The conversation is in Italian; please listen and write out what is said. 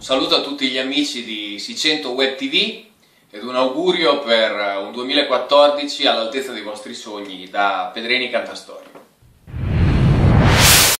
Un saluto a tutti gli amici di Sicento Web TV ed un augurio per eh, un 2014 all'altezza dei vostri sogni da Pedreni Cantastorie.